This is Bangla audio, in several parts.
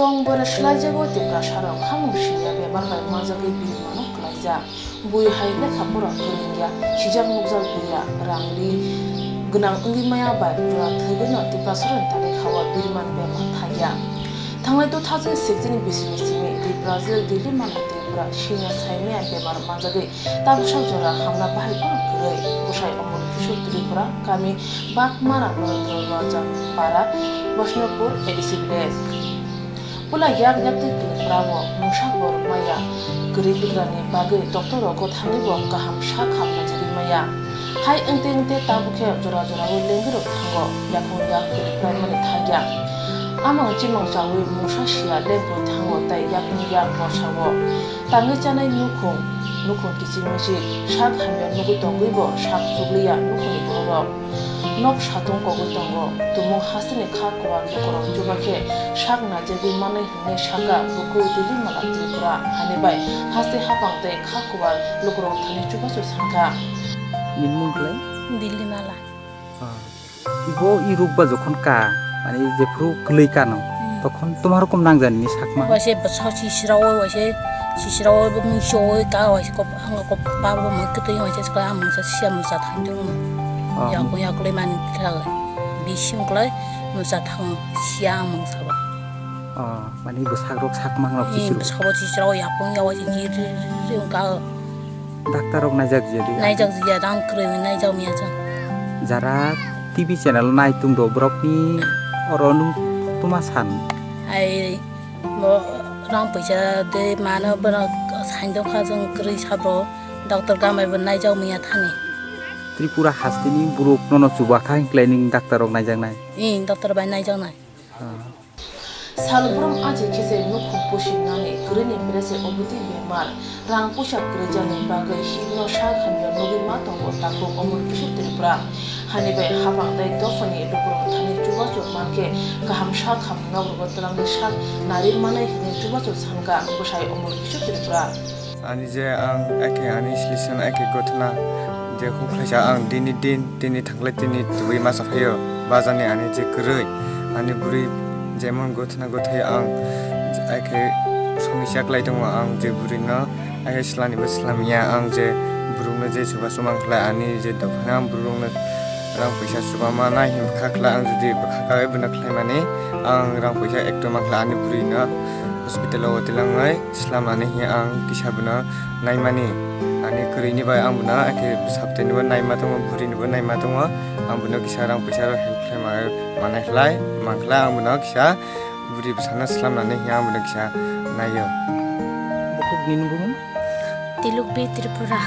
tongboras laijago tebra sarok hamung sijak ebar bai majagei bil manok kelaijak bui hai lekha pora foringya sijak nukjak buiya rangli gnang ongimaya bai pura thögno tebra soren tare khawa birman bema thaya থাঙ্গাই তো থাজে সেকজেনি বেশি বেশি মে দি ব্রাজিল দিল্লি মানা ত্রিপুরা সিনিয়া সাইমে আর বেমার মাজাগে তার সব জোড়া হামলা বাহাই পর করে বসাই অমর কিশোর ত্রিপুরা কামে বাঘ মারা Narendra Raja Para Baishnabpur ADC village Pulajang nyati prawo mushabor maya geribigrani bagi doktor ko thangibo kaham shakham najiri maya hai engte engte tabukhe jora jora ye lengro thango yakhon ya geribran mane thagya amang chimong chawi musa shia lembo thango tai yakni ya bosawo tangi chanai nukhong nukhong kichimichi shak hamya nugu tongibo shak sugliya nukhong boro nok shatung kogu tongo tumo hasini kha kwa nukorok jubake shak na jebi manai hine shaka buku dili mala tripura hane bai hasi hapang tai kha kwa nukorok thani chubasu sangka নির্মুখলাই দিল্লি মালা ইবো ই রোগ বা যখন কা মানে যেফ্রু গलै কানো তখন তোমার রকম নাংজানি সাকমা ওয়াসে বসা শিশরাও ওয়াসে শিশরাও মুশো কা ওয়াসে কপ আং কপ বাবা মা কতে ওয়াসে কা আম সা সিয়াম 要不要过来嘛？那个比心过来，我在汤香蒙啥吧？哦，把你不杀肉杀 mang lah kisru. Ini sahabat ya ya wajib. Dokter jadi. Jadi. Jarak TV channel naik dobrok orang mau orang dari mana. Dokter kami. Ban nai jang mi ya thani Tripura হাস্তিনি বুরুক নন চুবাখা হিংক্লাইনিং ডাক্তার রোগ নাইজাক নাই i doctor bai nai jang nai salbrum aje kese nukhum pushi nani grini berese obuti bemar rang pushak grejani bagai hino shak hamya nogi ma tongo tako omur kishu tripura hani bai habang dai dofani dubro thani chuba chu manke kaham shak ham ngabro botram de shak nari manai hine je kumplasya ang dini din dini tangle dini dui masa feo baza ni ane je kerei ane buri je mon gote na gote ang ai ke sumi syak lai tong ang je buri na ai ke selani bas ang je buru me je suba sumang kla ane je dok na buru me rang pisa suba mana him kak la ang je di bakak kawe bana kla mane ang rang pisa ek to mang kla ane buri na hospital o lang ai selamane hi ang kisha bana naimani mani mani kuri ni bai ambu na ake sabte ni bai nai ma tongo puri ni bai nai ma tongo ambu na kisa rang pisa ro hel kai ma mana helai ma kela ambu na kisa buri pisa na slam na ne hi ambu na kisa na yo. Buku ni ni bumu tiluk tripura.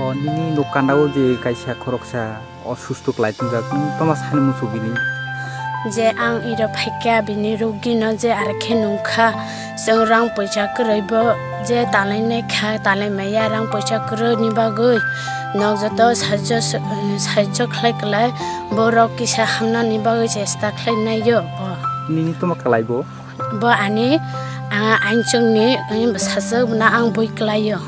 Oh ni ni nukan dawo je kai sia korok sia o sustuk lai tinga kum tomas. Je ang ira pai kia bini rugi no je arke nungka seng rang pisa talai ne kha talai maya rang paisa kro ni bagoi nog joto sajjo sajjo khlai klai borok kisa hamna ni bagoi chesta khlai nai yo bo নিনি তোমা কালাইবো bo ani anga ainchung ni sajjo na ang boi klai yo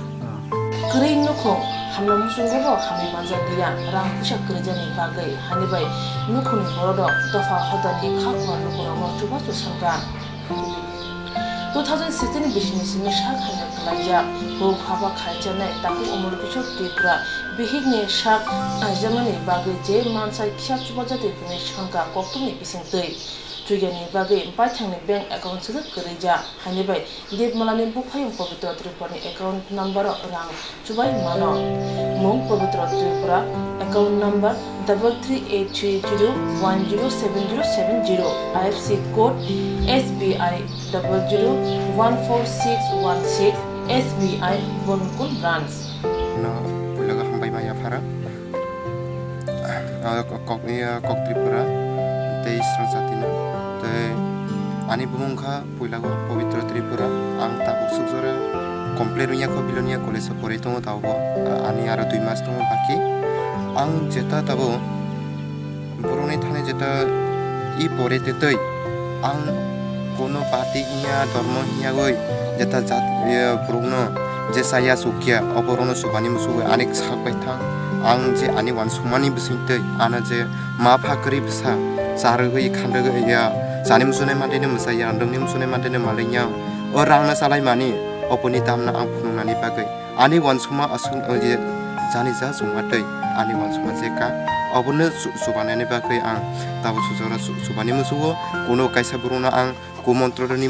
kering nukhong hamna musungo bo hami manja dia rang pushak grejani bagai hani bai nukhuni borodo dofa hodani khakwa nukoro mo chuba chu sangka 2016 bishini simi shak hamya kalaija ho khaba khaija nai taku umur kisho tikra bihigni shak ajamani bagai je mansai kya chuba jati kuni sangka koktumi bising tei Chuyani bagai empat thangni bank account sudah kerja hanya bai dev malani bukhayung pavitra tripura account number rang chubai mano mung pavitra tripura account number double three eight three zero one zero seven zero seven zero IFC code SBI double zero one four six one six SBI Bonkul branch. no pulaga hambay maya para kok ni kok tripura tei strong satina te ani bumungkha pulaga pavitra tripura ang tabuk suksora komple runya ko bilonia college pore tongo tabo ani aro dui mas tongo baki ang jeta tabo boroni thane jeta i pore te tei ang কোনো পাতি হিয়া ধর্ম হিয়া গই যেটা জাত ব্রুগ্ন যে সায়া সুকিয়া অপরনো সুবানি মুসু অনেক সাকবাই থাং आं जे आनि वान सुमानि बिसिंतै आना जे मा फाकरि बिसा जारोहै खान्दोगैया जानिम सुनै मान्दैनो मोसाया रोंनिम सुनै मान्दैनो मालैया ओ रांना दामना आं फुनुंनानै बागै आनि वानसुमा असुन जानि जा सुमादै आनि वानसुमा जेका अबनो सुबानानै बागै आं दाबो सुजरा सुबानि कायसा आं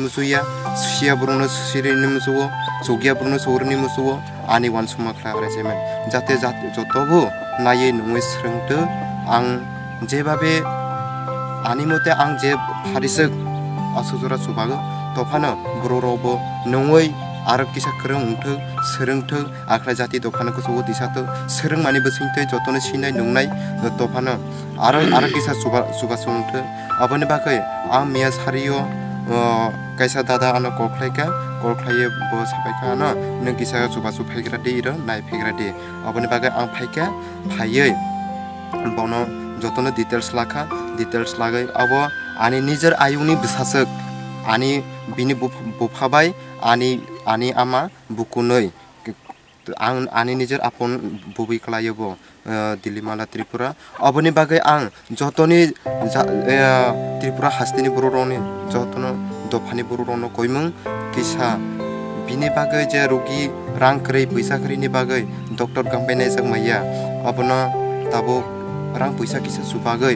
सुसिया सौगिया बुरुनो सौरनि मोसौवो आनि वानसुमा ख्रा रायजेमोन जाते जाते जतबो आं जेबाबे 아니모테 앙제 파리스 아소조라 수박은 도파는 브로로보 농의 아랍기사 그런 웅특 서릉특 아크라자티 도파는 그소고 디사트 서릉 많이 부승태 조토는 신의 농나이 도파는 아랍 아랍기사 수가 수가 송특 아버님 밖에 아미야 사리요 kaisa dada ano kol khlai ka kol khlai bo sapai ka ano nung kisa suba su phai gra de ira nai phai gra de abone bagai ang phai ka phai ei bono jotono details lakha details lagai abo ani nijer ayungni bisasek ani bini buphabai ani ani ama bukunoi आं आंनि निजेर आपन बुबै खालायोबो दिल्लीमाला त्रिपुरा अबनि बागै आं जतनि त्रिपुरा हास्तिनि बर' रावनि जतनो दफानि बर' रावनो कयमों किसा बिनि बागै जे रोगि रां क्रै फैसा क्रैनि बागै डक्टर गांबायनाय जों मैया अबनो दाबो रां फैसा किसा सुबागै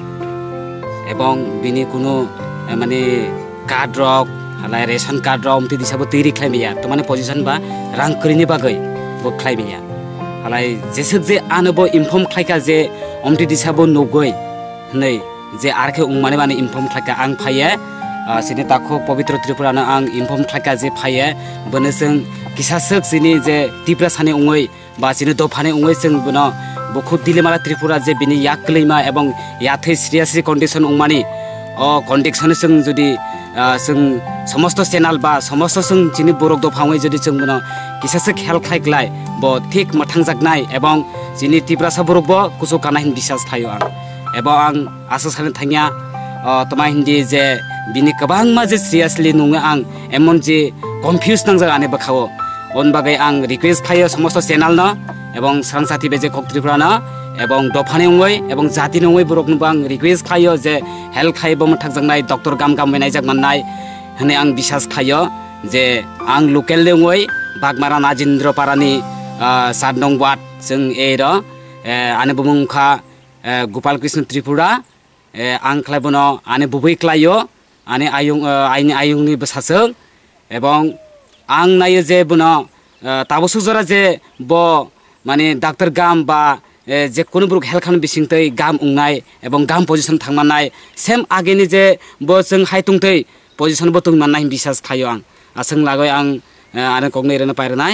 এবং বিনি কোনো মানে কার্ড রক হালাই রেশন কার্ড রক অমতি দিশাবো তৈরি খাইমিয়া তো মানে পজিশন বা রাং করিনি বাগৈ bo khlaimia halai jesek je anobo inform khlaika je omti disabo nogoi nei je arkhe ungmane mane inform khlaika ang phaiye sini takho pavitra tripura na ang inform khlaika je phaiye bone sing kisasek sini je tipra sane ungoi ba sini dofane ungoi sing bono বখুদ্দিলেমারা Tripura যে বিনি ইয়াকলিমা এবং ইয়াথে সিরিয়াসি কন্ডিশন উমানি। অ কন্ডিশনে সং যদি সং সমস্ত চ্যানেল বা সমস্ত সং চিনি বরক দফাঙে যদি সং বনো কিসাসে খেল খাইকলাই ব ঠিক মাথাং জাগনাই এবং চিনি ত্রিপুরাসা বরক ব কুসু কানা হিন বিশ্বাস থাইও আং এবং আং আশা সানে থাঙিয়া তোমা হিন্দি যে বিনি কবাংমা যে সিরিয়াসলি নুঙে আং, এমন যে কনফিউজ নাংজাগ আনে বাখাও। অন বাগে আং রিকুয়েস্ট থাইও সমস্ত চ্যানেল না। এবং সাংসাথি বেজে কক্ত্রিপ্রানা এবং দফানি উঙ্গই এবং জাতি নঙ্গই বরকনবো আং রিকুয়েস্ট খাইও যে হেল্প খাইবো থাকজাকনাই ডক্টর গাম গাম নাইজাক মাননাই হনে আং বিশ্বাস খাইও যে আং লোকেল দঙ্গই বাগমারা নাজিন্দ্র পারানি সাত নং ওয়ার্ড जों एर आने बुमुखा गोपाल कृष्ण त्रिपुरा आं खालायबन आने बुबै खालायो आने आयुं आइनि आयुंनि सासों एवं आं नायो जे बन ताबसुजरा जे ब মানে ডাক্তার গাম বা যে কোনো বুক হেলখান বিসিংতই গাম উংনাই এবং গাম পজিশন থাকমানাই সেম আগে নি যে বো जों হাইতুংতই পজিশন বতুং মাননাই বিশ্বাস থাইও আং আসং লাগাই আং আরে কগনে রেনে পাইরনাই